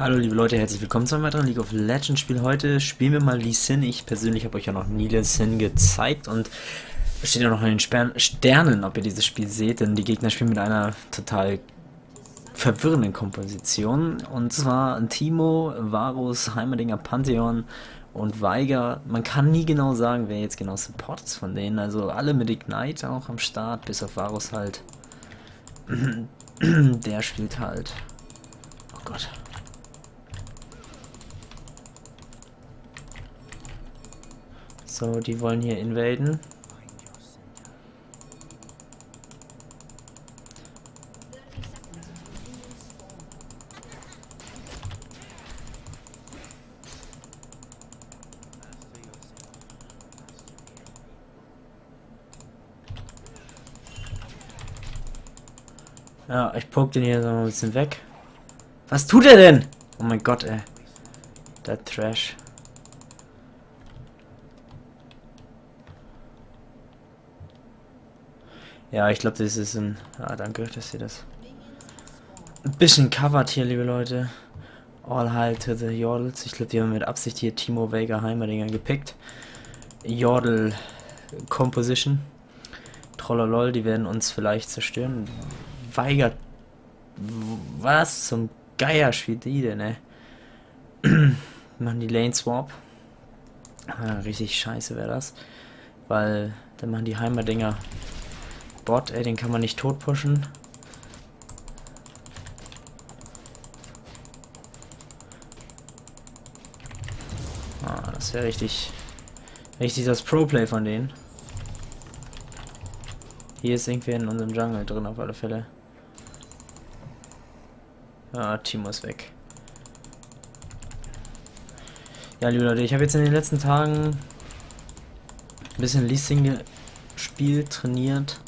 Hallo liebe Leute, herzlich willkommen zu einem weiteren League of Legends Spiel. Heute spielen wir mal Lee Sin. Ich persönlich habe euch ja noch nie Lee Sin gezeigt und steht ja noch in den Sternen, ob ihr dieses Spiel seht, denn die Gegner spielen mit einer total verwirrenden Komposition. Und zwar Timo, Varus, Heimerdinger, Pantheon und Weiger. Man kann nie genau sagen, wer jetzt genau Support ist von denen. Also alle mit Ignite auch am Start, bis auf Varus halt. Der spielt halt. Oh Gott. So, die wollen hier invaden. Ja, ich poke den hier so ein bisschen weg. Was tut er denn? Oh mein Gott, ey. Der Trash. Ja, ich glaube, das ist ein... Ah, danke, dass ihr das... Ein bisschen covered hier, liebe Leute. All Hail to the Jordels. Ich glaube, die haben mit Absicht hier Timo Vega Heimerdinger gepickt. Jordel Composition. Trollolol, die werden uns vielleicht zerstören. Weigert. Was zum Geier spielt die denn, ey? machen die Lane Swap. Ah, richtig scheiße wäre das. Weil dann machen die Heimerdinger Bot, ey, den kann man nicht tot pushen. Ah, das wäre richtig, richtig das Pro-Play von denen. Hier ist irgendwer in unserem Jungle drin, auf alle Fälle. Ah, Timo ist weg. Ja, liebe Leute, ich habe jetzt in den letzten Tagen ein bisschen Leasing gespielt, trainiert.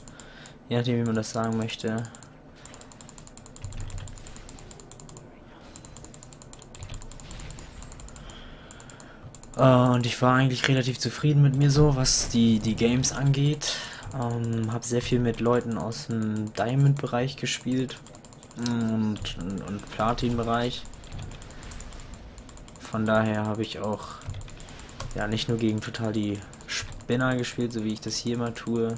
Je nachdem, wie man das sagen möchte. Und ich war eigentlich relativ zufrieden mit mir so, was die, die Games angeht. Ähm, habe sehr viel mit Leuten aus dem Diamond-Bereich gespielt und, und, und Platin-Bereich. Von daher habe ich auch ja nicht nur gegen total die Spinner gespielt, so wie ich das hier immer tue,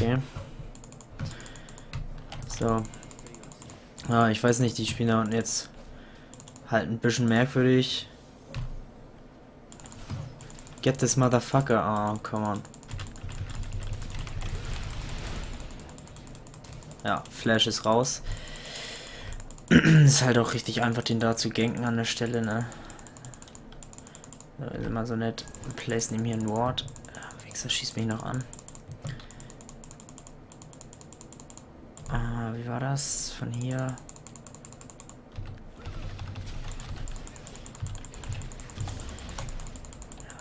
Okay. So. Ah, ich weiß nicht, die spielen da unten jetzt halt ein bisschen merkwürdig. Get this motherfucker. Oh, come on. Ja, Flash ist raus. ist halt auch richtig einfach, den da zu ganken an der Stelle, ne? Ist immer so nett. Place neben hier ein Ward. Wichser schießt mich noch an. Ah, war das? Von hier.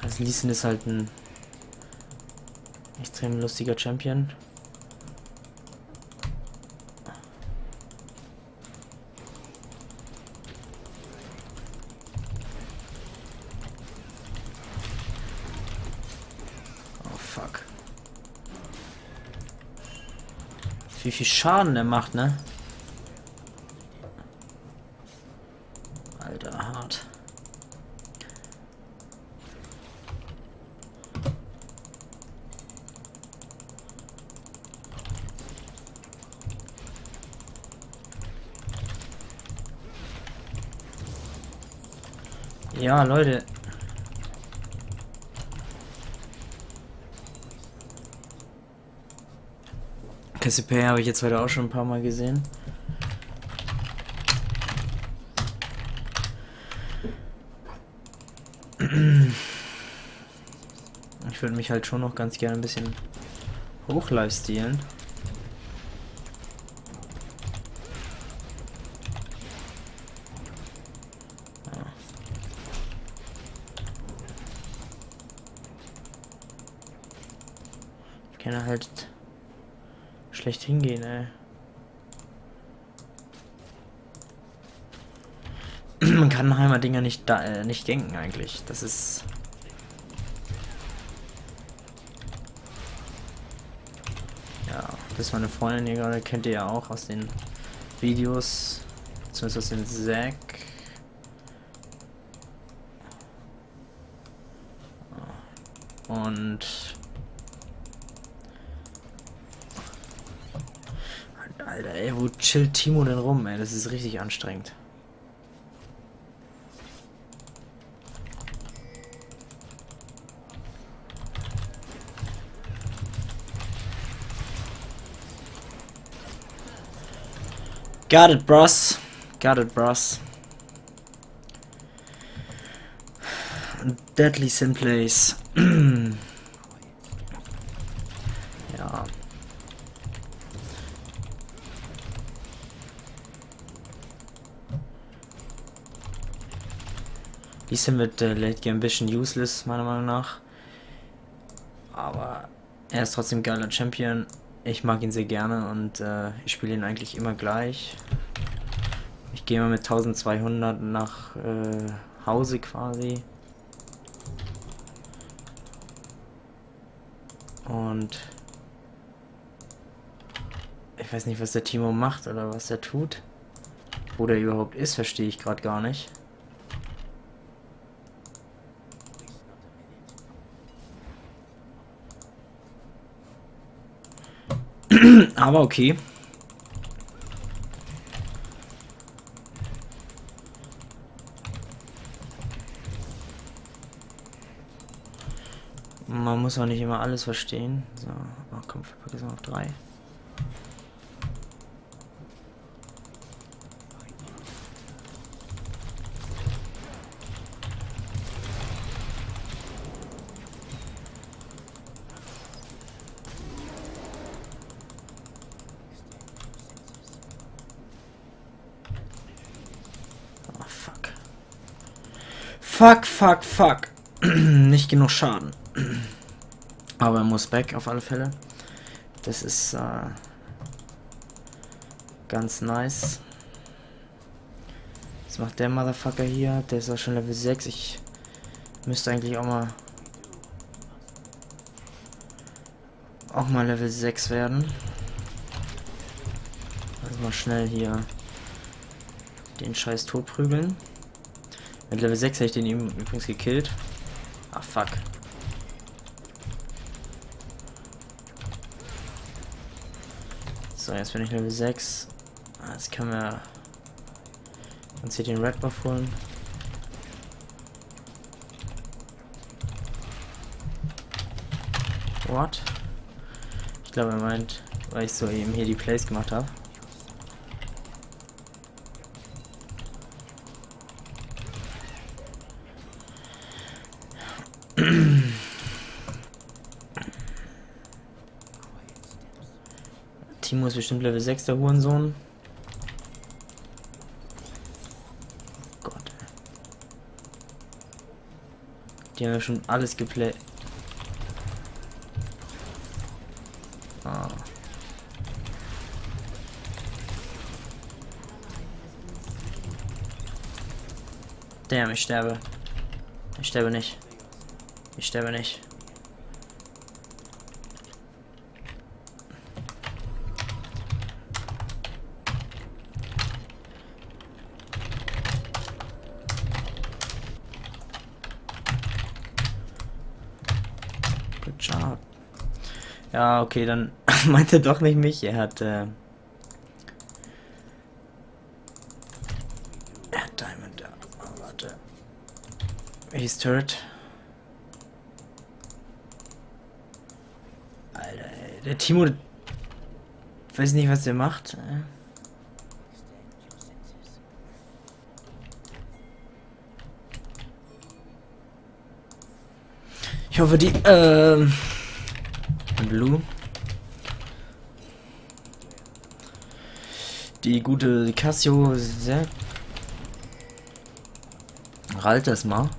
Das Leeson ist halt ein extrem lustiger Champion. Wie viel Schaden der macht, ne? Alter, hart. Ja, Leute, Cassiopeia habe ich jetzt heute auch schon ein paar Mal gesehen. Ich würde mich halt schon noch ganz gerne ein bisschen hoch lifestealen. Ich kenne halt schlecht hingehen, ey. Man kann Heimer Dinger nicht, da, äh, nicht denken eigentlich. Das ist... Ja, das ist meine Freundin hier gerade. Kennt ihr ja auch aus den Videos. Zumindest aus dem Sack. Und chillt Timo denn rum, ey? Das ist richtig anstrengend. Got it, bros. Got it, bros. Deadly Sin Die sind mit äh, Late Game ein bisschen useless, meiner Meinung nach. Aber er ist trotzdem geiler Champion. Ich mag ihn sehr gerne und äh, ich spiele ihn eigentlich immer gleich. Ich gehe mal mit 1200 nach äh, Hause quasi. Und ich weiß nicht, was der Timo macht oder was er tut. Wo der überhaupt ist, verstehe ich gerade gar nicht. Aber okay. Man muss auch nicht immer alles verstehen. So, oh, komm, vergiss auf drei. Oh, fuck. Fuck, fuck, fuck. Nicht genug Schaden. Aber er muss back auf alle Fälle. Das ist äh, ganz nice. Was macht der Motherfucker hier? Der ist auch schon Level 6. Ich müsste eigentlich auch mal auch mal Level 6 werden. Also mal schnell hier den Scheiß tot prügeln. Mit Level 6 hätte ich den eben übrigens gekillt. Ah fuck. So, jetzt bin ich Level 6. Ah, jetzt können wir uns hier den Red Buff holen. What? Ich glaube, er meint, weil ich so eben hier die Plays gemacht habe. Timo ist bestimmt Level 6, der Hurensohn. Oh Gott. Die haben ja schon alles geplayt. Ah. Damn, ich sterbe. Ich sterbe nicht. Ich sterbe nicht. Good job. Ja, okay, dann meinte doch nicht mich. Er hat, äh, er hat Diamond. Oh, warte. He's Turret. Alter, ey. der Timo. Weiß nicht, was der macht. Äh. Ich hoffe, die, ähm, Blue. Die gute Casio sehr. Ralt das mal.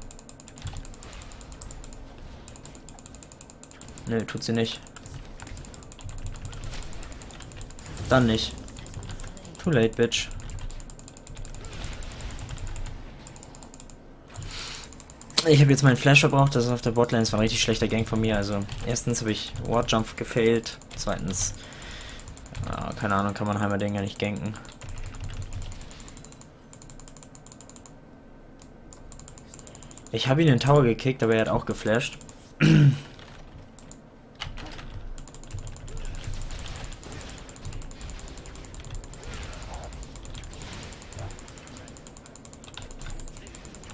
Nö, tut sie nicht. Dann nicht. Too late, bitch. Ich habe jetzt meinen Flash verbraucht, das ist auf der Botlane, das war ein richtig schlechter Gang von mir. Also, erstens habe ich Warjump gefailt, zweitens Ah, keine Ahnung, kann man Heimerdinger nicht ganken. Ich habe ihn in den Tower gekickt, aber er hat auch geflasht.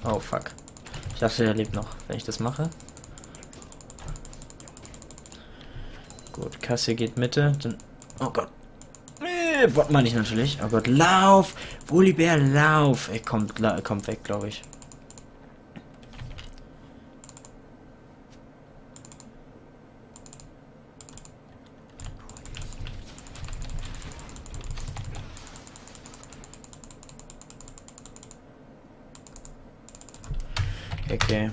oh fuck. Ich dachte, er lebt noch, wenn ich das mache. Gut, Kasse geht Mitte, dann... Oh Gott. Nee, Bot meine ich natürlich. Oh Gott, lauf! Wolibär, lauf! Er kommt, kommt weg, glaube ich. Okay.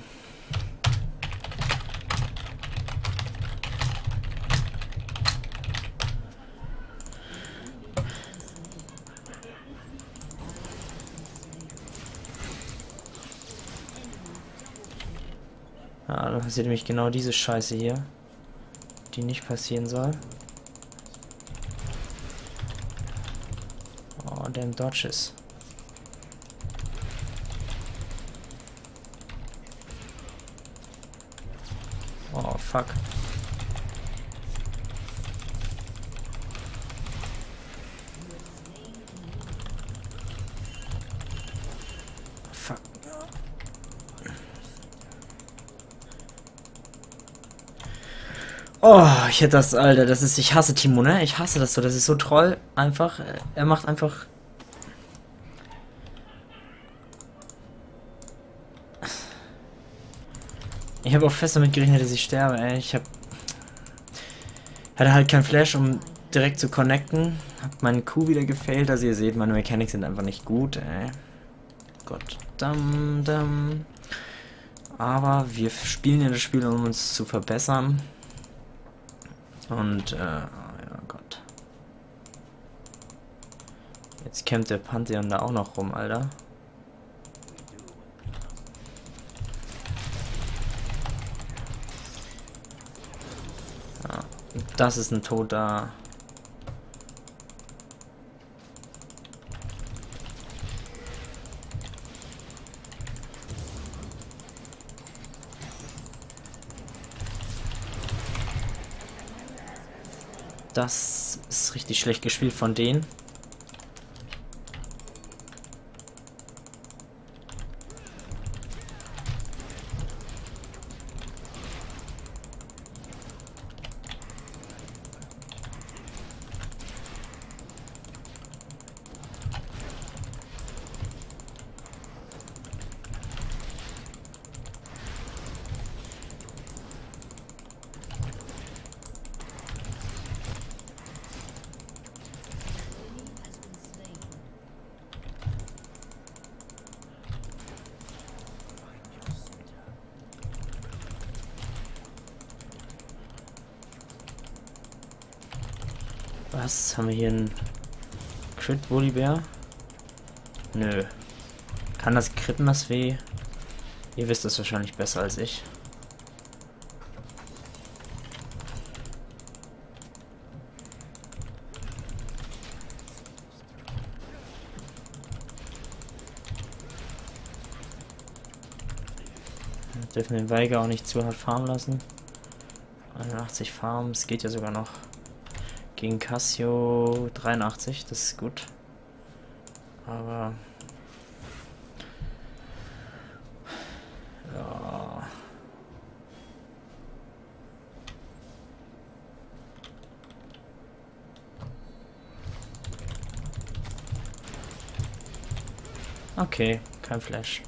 Ah, dann passiert nämlich genau diese Scheiße hier. Die nicht passieren soll. Oh, damn Dodges. Oh, fuck. Fuck. Oh, ich hätte das, Alter, das ist, ich hasse Timo, ne? Ich hasse das so, das ist so troll, einfach, er macht einfach Ich habe auch fest damit gerechnet, dass ich sterbe, ey. Ich habe hatte halt kein Flash, um direkt zu connecten. Hab meinen Q wieder gefailt. Also ihr seht, meine Mechanics sind einfach nicht gut, ey. Gott. Dam, dam. Aber wir spielen ja das Spiel, um uns zu verbessern. Und, äh, ja Gott. Jetzt kämpft der Pantheon da auch noch rum, Alter. Das ist ein toter. Das ist richtig schlecht gespielt von denen. Was? Haben wir hier einen Crit Volibear? Nö. Kann das Kritten das weh? Ihr wisst das wahrscheinlich besser als ich. dürfen den Weiger auch nicht zu hart farmen lassen. 81 Farms geht ja sogar noch. Gegen Casio 83, das ist gut. Aber... Ja... Okay, kein Flash.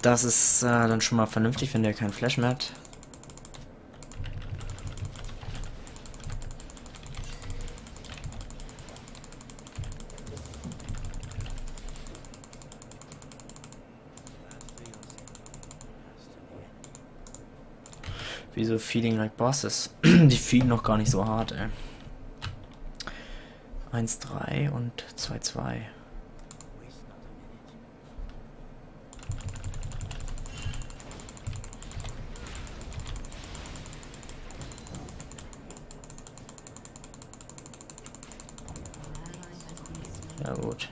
Das ist äh, dann schon mal vernünftig, wenn der kein Flash mehr hat. Feeling like Bosses. die fielen noch gar nicht so hart, ey. 1-3 und 2-2. Ja gut.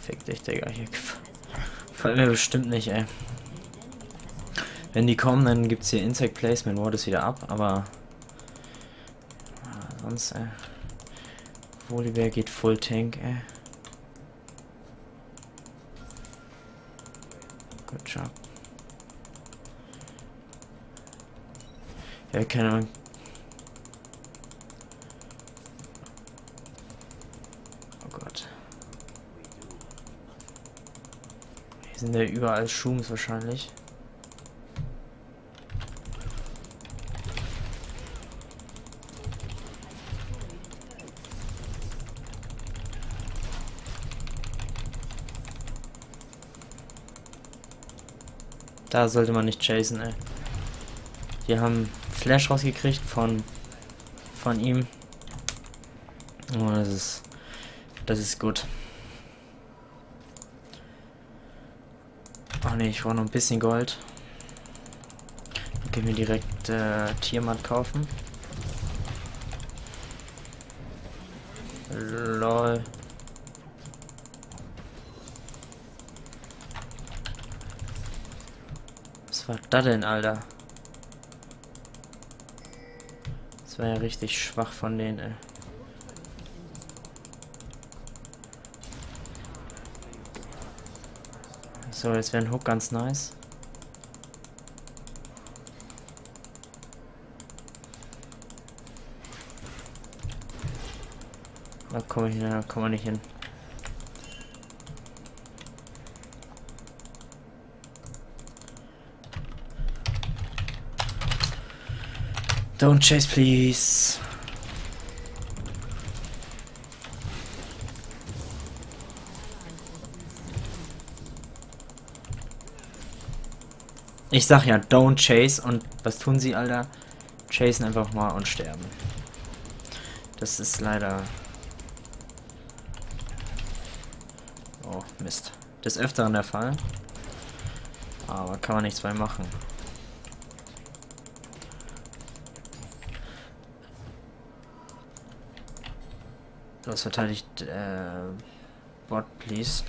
Fick dich, Digga, hier gefällt mir bestimmt nicht, ey. Wenn die kommen, dann gibt's hier Insect Placement Modus wieder ab, aber ah, sonst, ey. Volibear geht Full Tank, ey. Good job. Ja, keine Ahnung. Oh Gott. Hier sind ja überall Schums wahrscheinlich. Da sollte man nicht chasen, ey. Die haben Flash rausgekriegt von von ihm. Oh, das ist das ist gut. Ne, ich brauche noch ein bisschen Gold. Dann können wir direkt äh, Tiermat kaufen. Lol. Was war das denn, Alter? Das war ja richtig schwach von denen, ey. So, jetzt wäre ein Hook ganz nice. Da komme ich hin, da kommen wir nicht hin. Don't chase, please. Ich sag ja, don't chase. Und was tun sie, Alter? Chasen einfach mal und sterben. Das ist leider... Oh, Mist. Des Öfteren der Fall. Aber kann man nichts bei machen. Was verteidigt äh, Bot, please.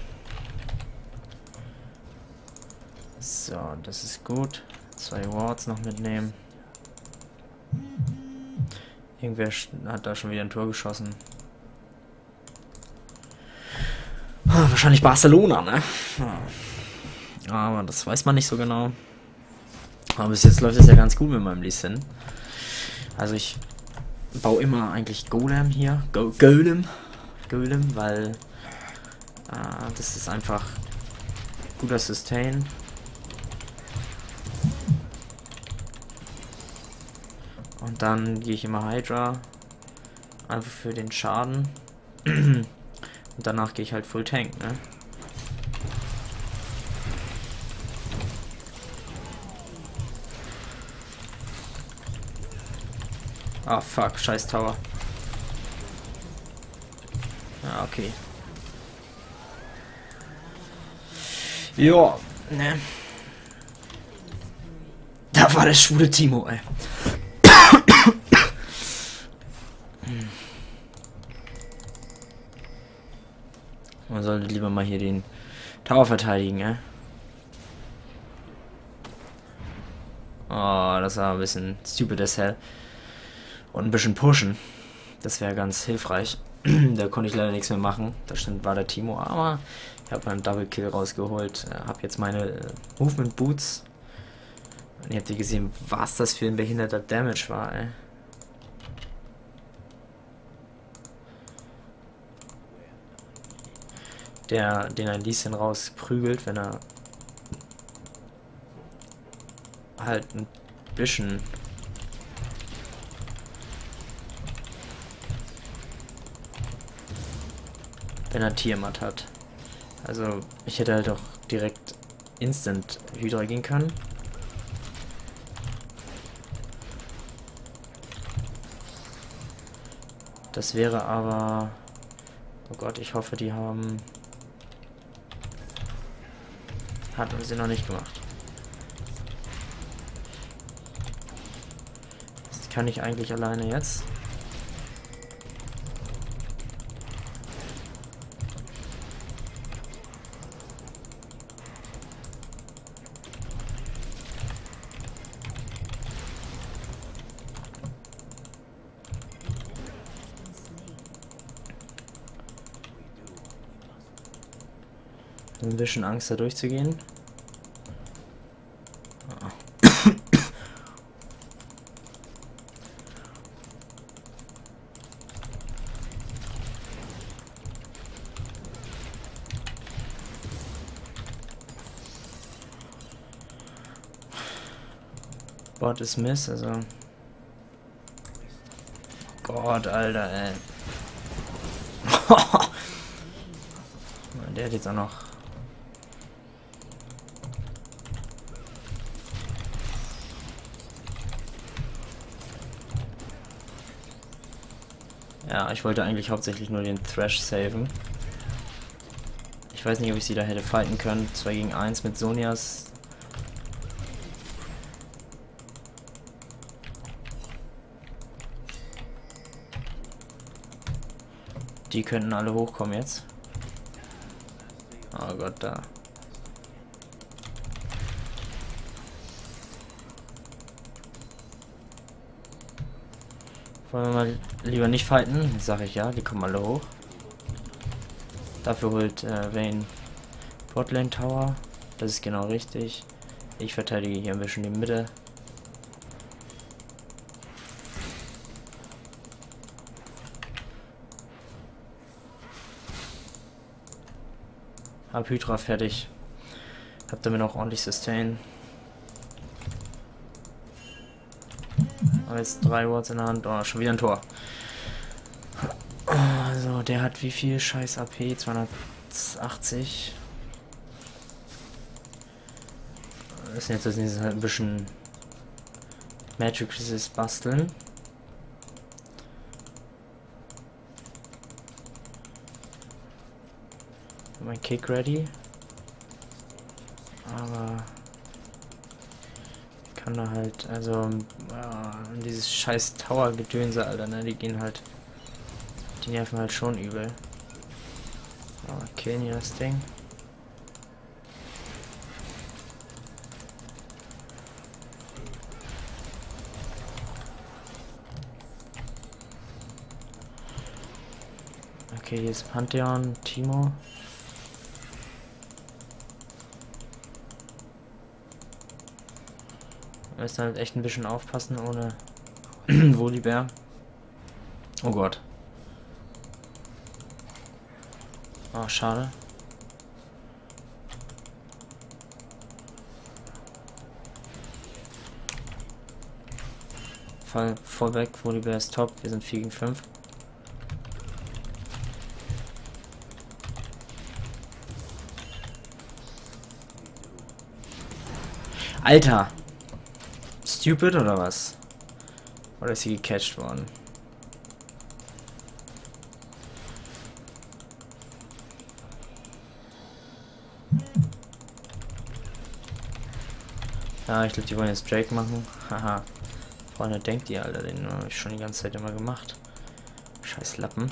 So, das ist gut. Zwei Wards noch mitnehmen. Irgendwer hat da schon wieder ein Tor geschossen. Ah, wahrscheinlich Barcelona, ne? Aber das weiß man nicht so genau. Aber bis jetzt läuft es ja ganz gut mit meinem Lee Sin. Also ich baue immer eigentlich Golem hier. Go Golem. Golem, weil äh, das ist einfach guter Sustain. Dann gehe ich immer Hydra. Einfach für den Schaden. Und danach gehe ich halt Full Tank, ne? Ah, fuck, scheiß Tower. Ah, okay. Ja, ne. Da war der schwule Timo, ey. Man sollte lieber mal hier den Tower verteidigen, ey. Oh, das war ein bisschen stupid as hell und ein bisschen pushen. Das wäre ganz hilfreich. da konnte ich leider nichts mehr machen. Da stand, war der Timo, aber ich habe einen Double Kill rausgeholt. Äh, habe jetzt meine äh, Movement Boots. Und ihr habt ihr gesehen, was das für ein behinderter Damage war, ey. Der, den ein Lieschen rausprügelt, wenn er halt ein bisschen wenn er Tiamat hat. Also ich hätte halt auch direkt Instant Hydra gehen können. Das wäre aber... Oh Gott, ich hoffe, die haben... Hat sie noch nicht gemacht. Das kann ich eigentlich alleine jetzt. Ein bisschen Angst da durchzugehen. Bot ist Miss, also. Gott, Alter, ey. Der hat jetzt auch noch. Ja, ich wollte eigentlich hauptsächlich nur den Thrash saven. Ich weiß nicht, ob ich sie da hätte fighten können. 2 gegen 1 mit Sonias Die könnten alle hochkommen jetzt. Oh Gott, da. Wollen wir mal lieber nicht fighten? Sag ich ja, die kommen alle hoch. Dafür holt äh, Vayne Botlane Tower. Das ist genau richtig. Ich verteidige hier ein bisschen die Mitte. Hab Hydra fertig. Hab damit auch ordentlich Sustain. Aber jetzt drei Worts in der Hand. Oh, schon wieder ein Tor. Also, der hat wie viel scheiß AP? 280. Das ist jetzt das nächste halt ein bisschen Magic Resist basteln. mein Kick ready. Aber kann da halt, also ja, dieses scheiß Tower-Gedönse, Alter, ne, die gehen halt, die nerven halt schon übel. Aber killen hier das Ding. Okay, hier ist Pantheon, Timo. Wir müssen halt echt ein bisschen aufpassen ohne Volibär. Oh Gott. Oh, schade. Fall vorweg, Volibär ist top, wir sind 4 gegen 5. Alter! stupid oder was? Oder ist sie gecatcht worden? Ja, ich glaube, die wollen jetzt Drake machen. Haha. Freunde, denkt ihr, Alter, den habe ich schon die ganze Zeit immer gemacht. Scheiß Lappen.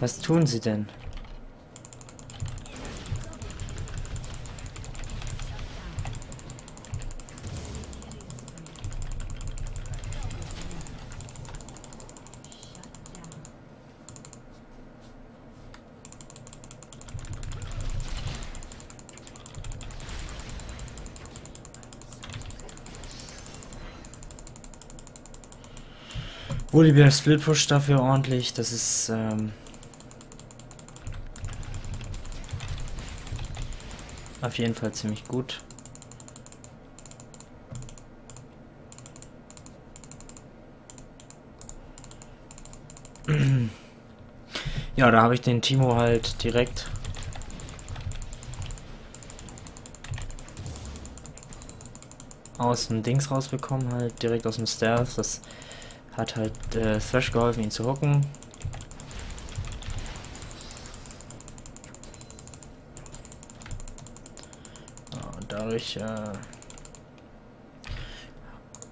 Was tun sie denn? Volibear Split Push dafür ordentlich. Das ist ähm, Auf jeden Fall ziemlich gut. Ja, da habe ich den Timo halt direkt aus dem Dings rausbekommen, halt direkt aus dem Stealth. Das hat halt äh, Thrash geholfen, ihn zu hocken. und dadurch äh,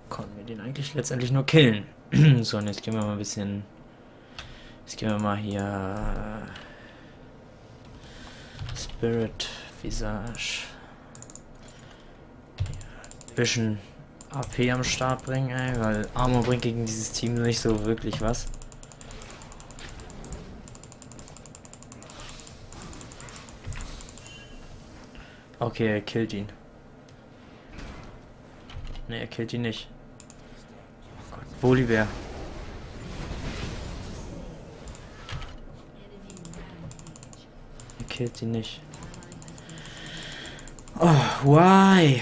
konnten wir den eigentlich letztendlich nur killen. so, und jetzt gehen wir mal ein bisschen Jetzt gehen wir mal hier. Spirit Visage. Ein bisschen AP am Start bringen, ey, weil Armor bringt gegen dieses Team nicht so wirklich was. Okay, er killt ihn. Ne, er killt ihn nicht. Oh Gott, Bolivär. killt sie nicht. Oh, why?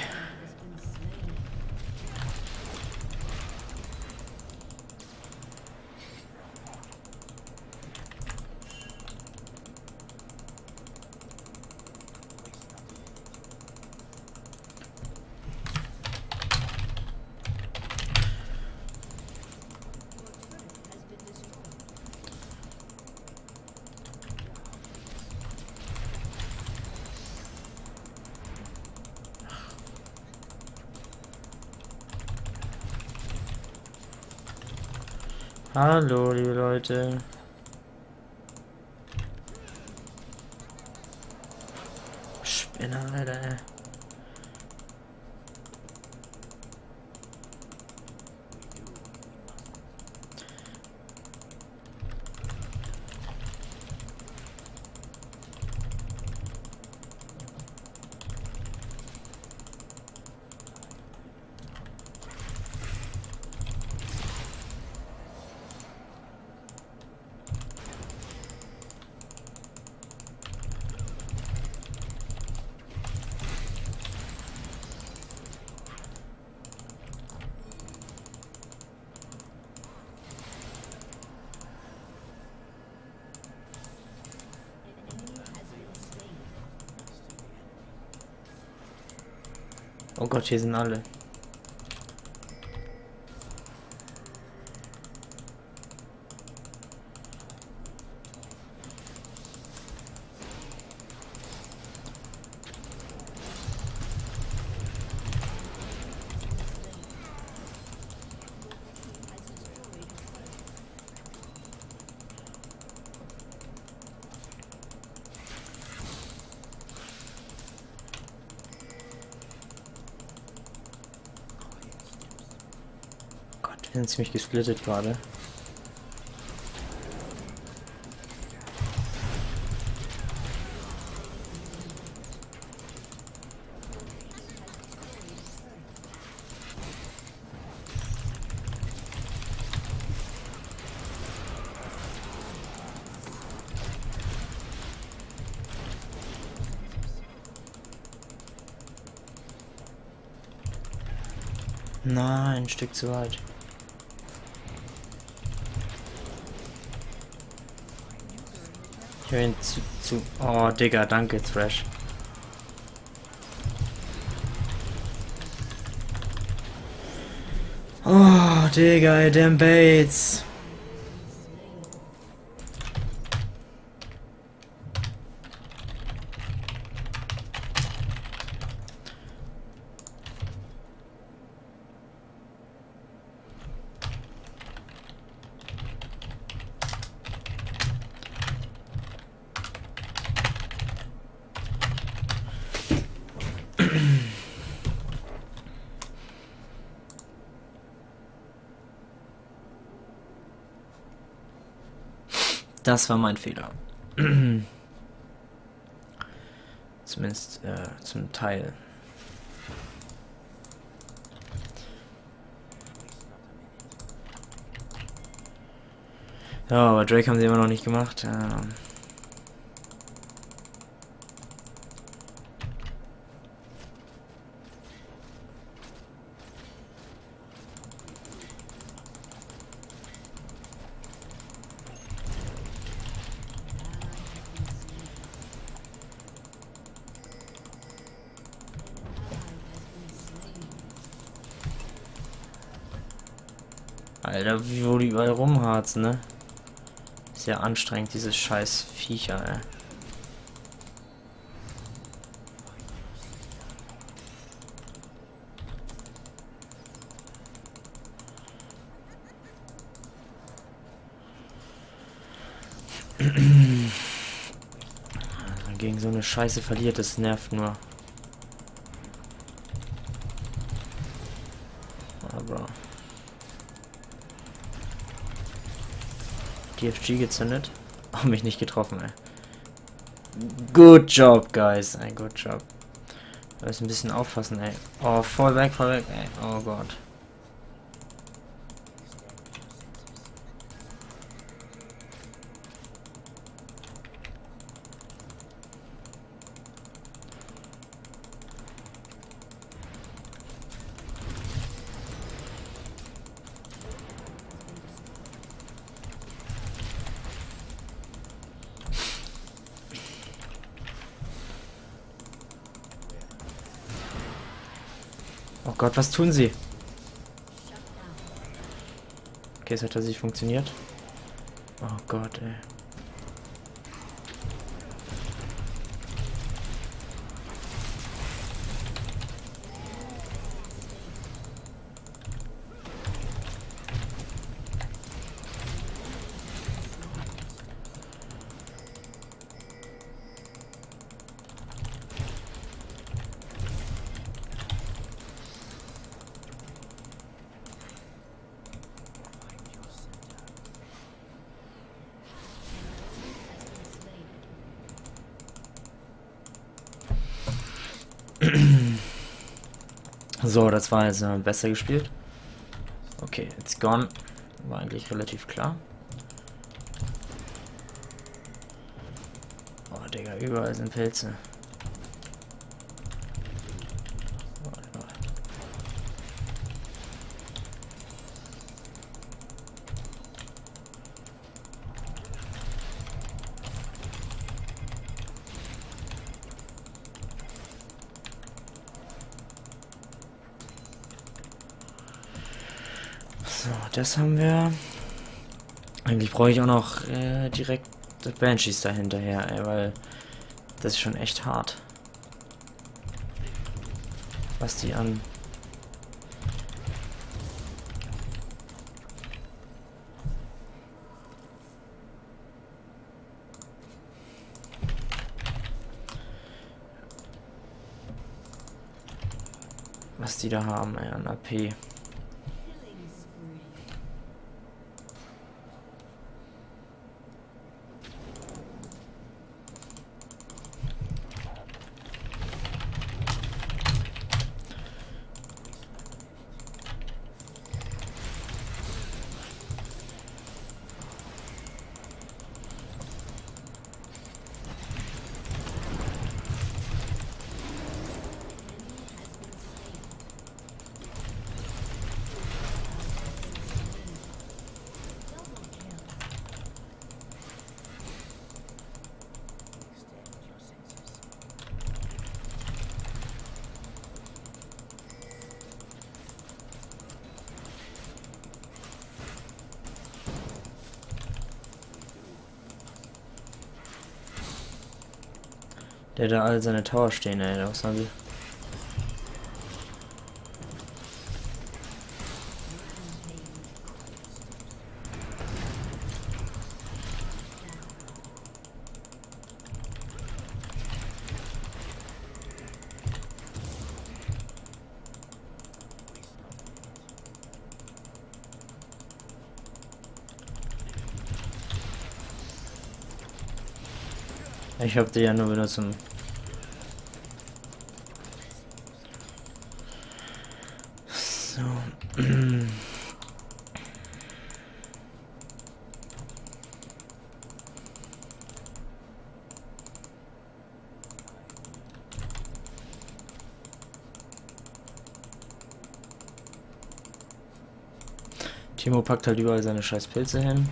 Hallo, liebe Leute. Spinner, Alter. Oh Gott, hier sind alle. Sind ziemlich gesplittet gerade. Nein, ein Stück zu weit. Ihn zu, zu... Oh, Digga, danke, Thrash. Oh, Digga, der Bates. Das war mein Fehler. Zumindest äh, zum Teil. Ja, aber Drake haben sie immer noch nicht gemacht. Ähm Alter, wie wo die rumharzen, ne? Sehr anstrengend, diese scheiß Viecher, ey. Gegen so eine Scheiße verliert, das nervt nur. Aber. DFG gezündet. Oh, mich nicht getroffen, ey. Good job, guys. Ein good job. Da ist ein bisschen aufpassen, ey. Oh, voll weg, voll weg, ey. Oh Gott. Oh Gott, was tun sie? Okay, es hat tatsächlich funktioniert. Oh Gott, ey. War jetzt äh, besser gespielt. Okay, it's gone. War eigentlich relativ klar. Oh, Digga, überall sind Pilze. So, das haben wir. Eigentlich brauche ich auch noch äh, direkt Banshees dahinterher, ey, weil das ist schon echt hart. Was die an was die da haben, ey, an AP. Der da all seine Tower stehen, ey. Was haben sie? Ich hab die ja nur wieder zum Timo packt halt überall seine scheiß Pilze hin.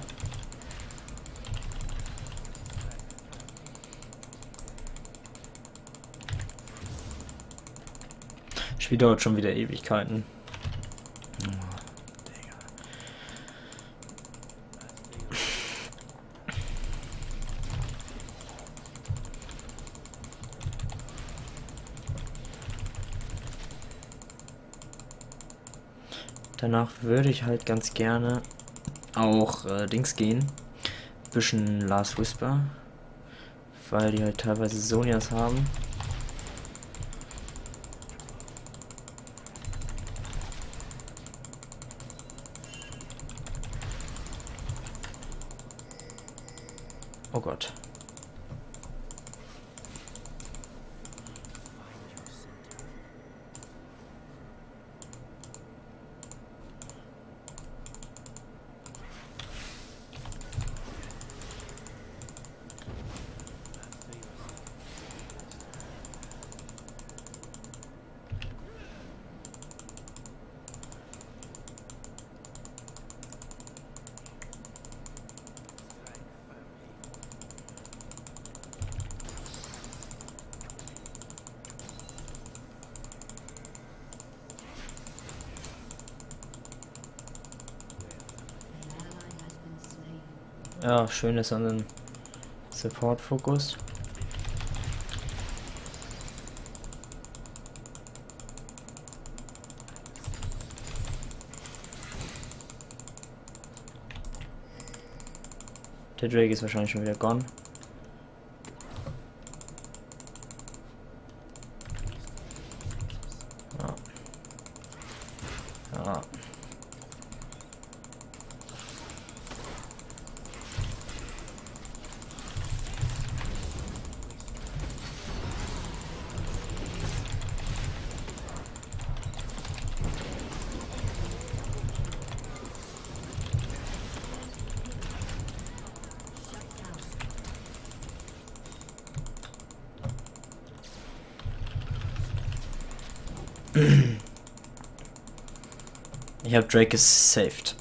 Spiel dauert schon wieder Ewigkeiten. Danach würde ich halt ganz gerne auch äh, Dings gehen. Bisschen Last Whisper. Weil die halt teilweise Sonias haben. Oh Gott. Ja, schön ist an den Support-Fokus. Der Drake ist wahrscheinlich schon wieder gone. Ja. Ja. Ich habe Drake gesaved.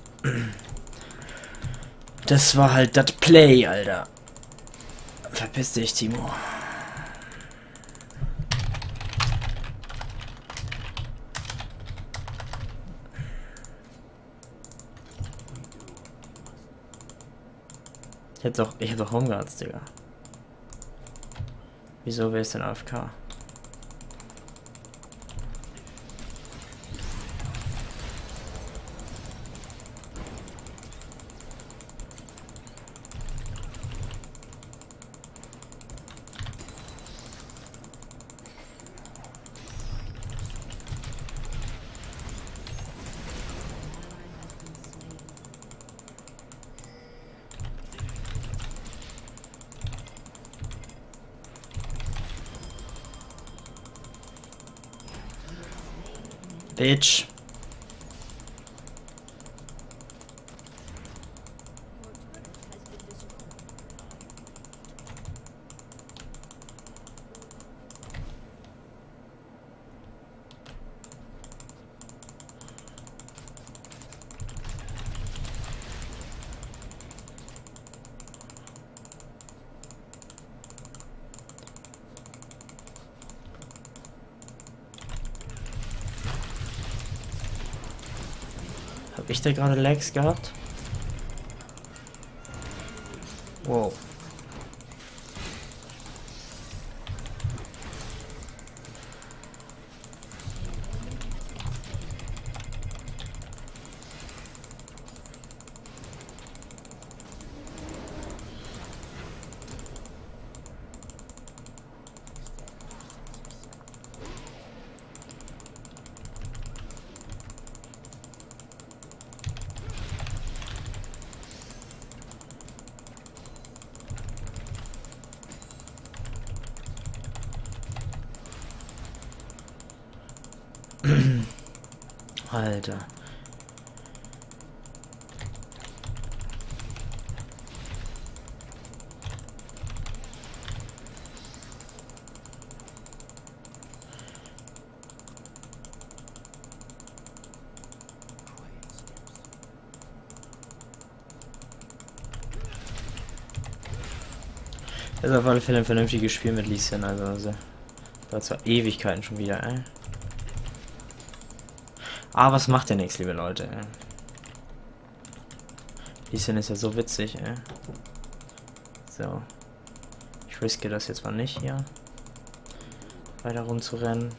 Das war halt das Play, Alter. Verpiss dich, Timo. Ich hätte doch, ich hätte doch Homeguards, Digga. Wieso wäre es denn AFK? Bitch. Hab ich da gerade Lags gehabt? Wow. Alter. Das ist auf alle Fälle ein vernünftiges Spiel mit Lee Sin, also, also war zwar Ewigkeiten schon wieder, ey. Ah, was macht der nichts, liebe Leute, Sin ist ja so witzig, ey. So. Ich riske das jetzt mal nicht hier. Weiter rumzurennen.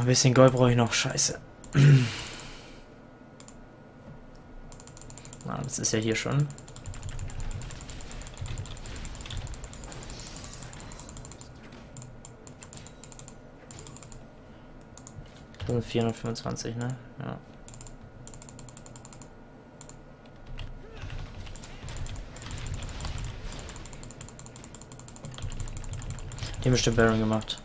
Ein bisschen Gold brauche ich noch. Scheiße. Na, das ist ja hier schon. Sind 425, ne? Ja. Die haben bestimmt Baron gemacht.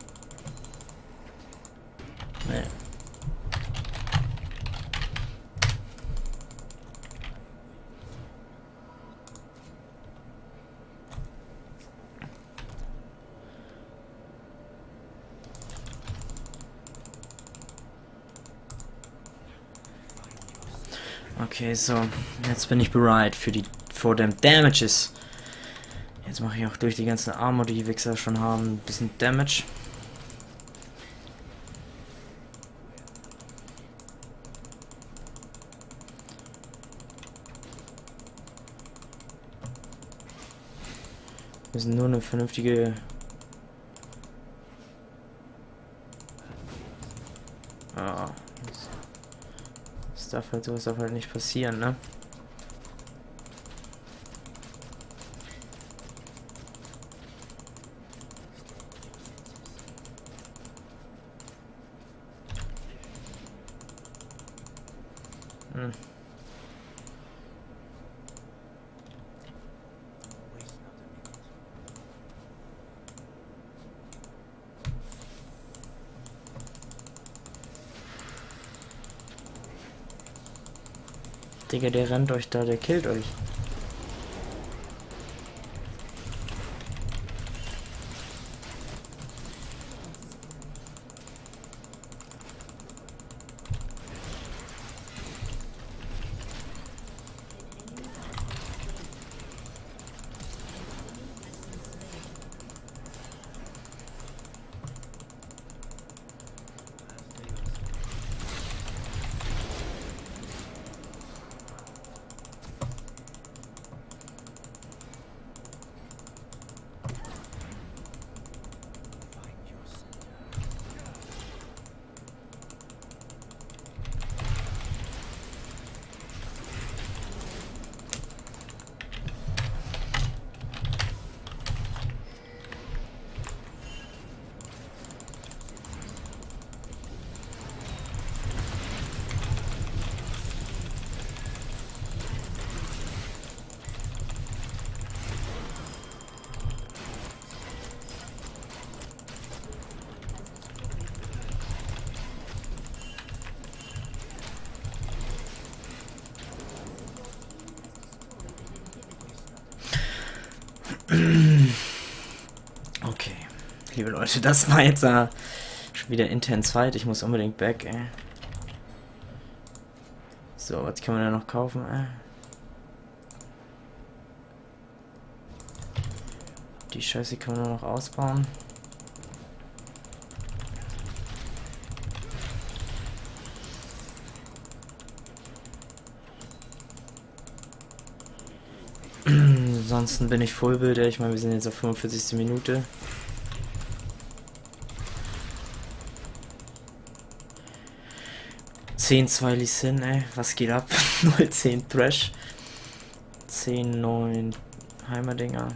So. Jetzt bin ich bereit für die for them damages. Jetzt mache ich auch durch die ganzen Armor, die die Wichser schon haben, ein bisschen Damage. Wir sind nur eine vernünftige Ah, darf halt sowas darf halt nicht passieren, ne? Digga, der rennt euch da, der killt euch. Okay, liebe Leute, das war jetzt äh, schon wieder intens Fight. Ich muss unbedingt back, ey. So, was kann man da noch kaufen, ey? Die Scheiße kann man nur noch ausbauen. Ansonsten bin ich Vollbild, ich meine, wir sind jetzt auf 45. Minute. Zehn, zwei Sin, ey, was geht ab? 0, 10 Thrash. 10, 9 Heimerdinger.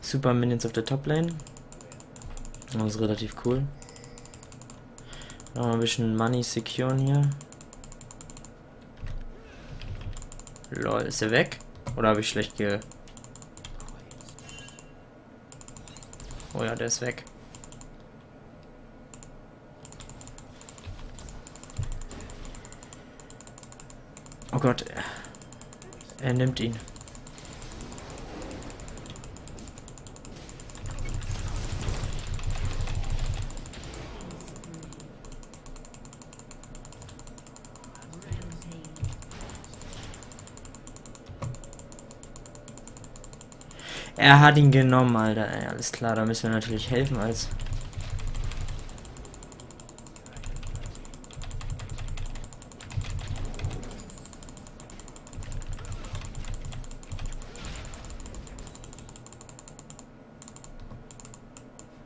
Super Minions auf der Top Lane. Das ist relativ cool. Noch ein bisschen Money securen hier. Lol, ist er weg? Oder habe ich schlecht ge... Oh ja, der ist weg. Gott. Er nimmt ihn. Er hat ihn genommen, Alter. Ey, alles klar, da müssen wir natürlich helfen als...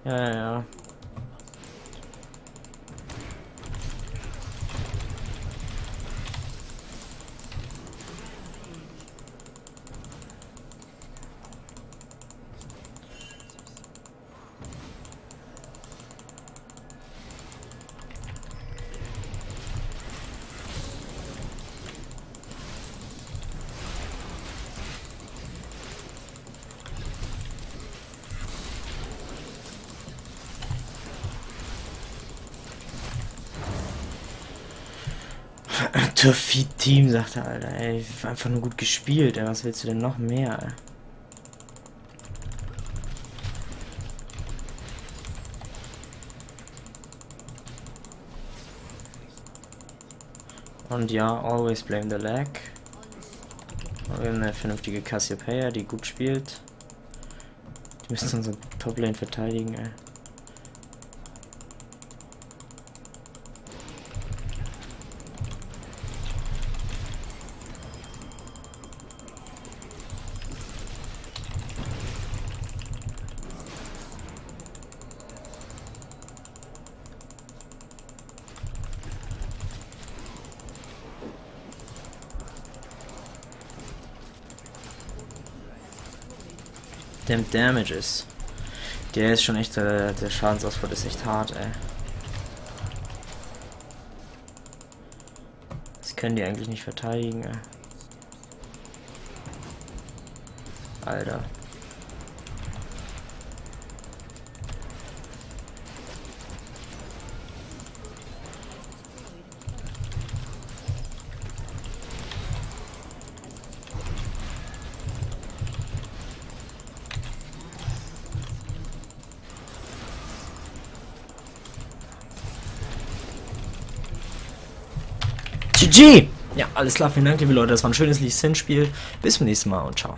Ja, ja. Turfit-Team, sagt er, Alter, ey. Einfach nur gut gespielt, ey. Was willst du denn noch mehr, ey? Und ja, always blame the lag. Wir haben eine vernünftige Cassiopeia, die gut spielt. Die müssen unsere Top-Lane verteidigen, ey. Damn Damages. Der ist schon echt, äh, der Schadensausfall ist echt hart, ey. Das können die eigentlich nicht verteidigen, ey. Alter. Ja, alles klar, vielen Dank, liebe Leute. Das war ein schönes Lee Sin-Spiel. Bis zum nächsten Mal und ciao.